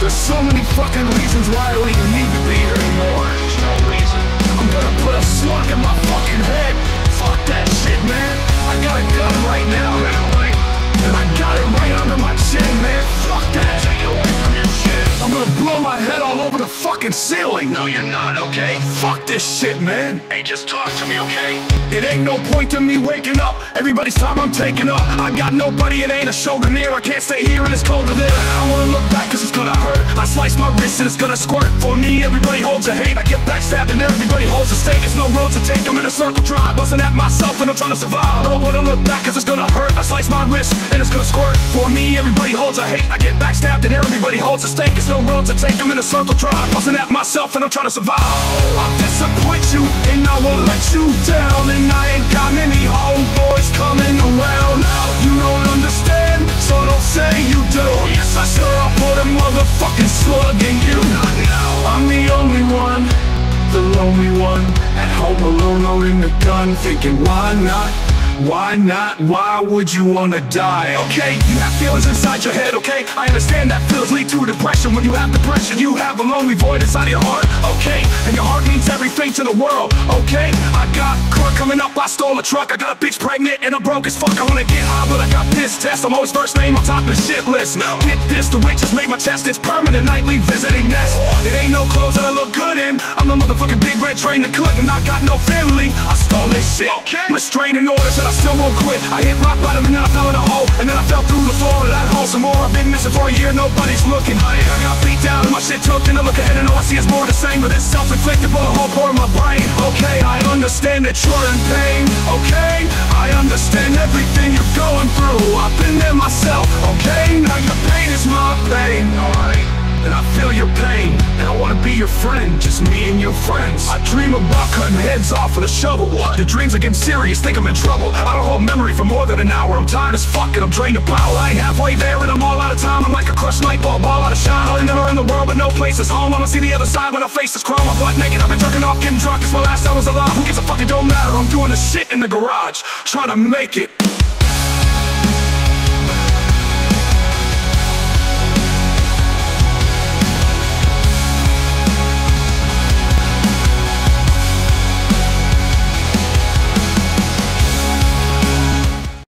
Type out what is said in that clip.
There's so many fucking reasons why I don't even need to be here anymore. No reason. I'm gonna put a slug in my fucking head. Fuck that shit, man. I got a gun right now, man. And I got it right under my chin, man. Fuck that. I'm gonna blow my head all over the fucking ceiling. No, you're not, okay? Fuck this shit, man. Hey, just talk to me, okay? It ain't no point to me waking up. Everybody's time I'm taking up. I got nobody, it ain't a shoulder near. I can't stay here and it's colder there. I don't wanna look back cause it's gonna hurt. I slice my wrist and it's gonna squirt. For me, everybody holds a hate. I get backstabbed and everybody holds a stake. There's no road to take. I'm in a circle drive, busting at myself and I'm trying to survive. I don't wanna look back cause it's gonna hurt. I slice my wrist and it's gonna squirt. For me, everybody holds a hate. I get backstabbed and everybody holds a stake. There's no road to take. I'm in a circle drive, busting at myself and I'm trying to survive. I'll disappoint you and I will let you down. And I ain't got many homeboys coming around. You don't understand, so don't say you do. Yes, I sure I'll put a motherfucking slug in you. I'm the only one, the lonely one. At home alone, loading the gun, thinking why not? Why not? Why would you wanna die? Okay, you have feelings inside your head, okay? I understand that feels lead to depression When you have depression, you have a lonely void inside your heart, okay? And your heart means everything to the world, okay? I got court coming up, I stole a truck I got a bitch pregnant and I'm broke as fuck I wanna get high, but I got piss test I'm always first name on top of the shit list No. Get this, the just made my chest It's permanent nightly visiting nest It ain't no clothes that I look good in I'm the motherfucking big red train to cook And I got no family, I stole this shit okay. Restraining orders and I still won't quit. I hit rock bottom and then I fell in a hole. And then I fell through the floor of that hole. Some more I've been missing for a year, nobody's looking. I got beat down and my shit took And I look ahead and all I see is more of the same But it's self-inflicted bullet hole for my brain. Okay, I understand that you're in pain. Okay, I understand everything you're going through. I've been there myself, okay? Now your pain is my pain? And I feel your pain, and I wanna be your friend Just me and your friends. I dream about cutting heads off with a shovel. The dreams are getting serious, think I'm in trouble. I don't hold memory for more than an hour. I'm tired as fuck and I'm drained of power. I ain't halfway there and I'm all out of time. I'm like a crushed light bulb, all out of shine. All never in the world but no place is home. I'ma see the other side when I face this chrome. I'm butt naked, I've been jerking off, getting drunk. It's my last hours alive, who gives a fuck, it don't matter. I'm doing this shit in the garage, trying to make it